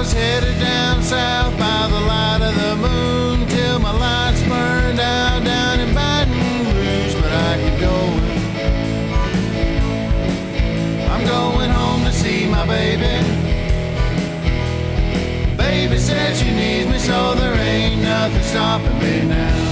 was headed down south by the light of the moon till my lights burned out down in Baton Rouge, but I keep going. I'm going home to see my baby. Baby said she needs me, so there ain't nothing stopping me now.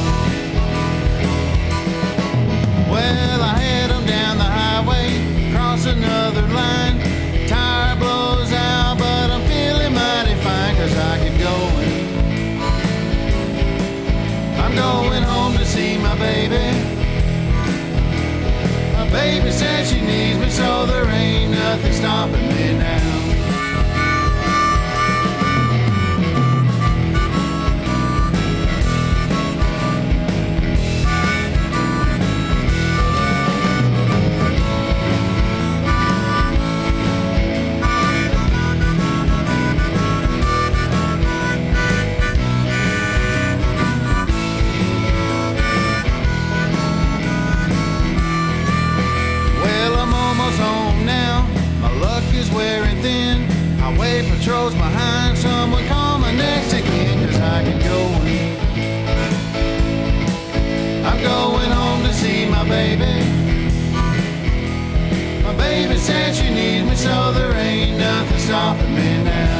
Baby. My baby said she needs me, so there ain't nothing stopping me Highway patrols behind. Someone call my next again, cause I can go. I'm going home to see my baby. My baby said she needs me, so there ain't nothing stopping me now.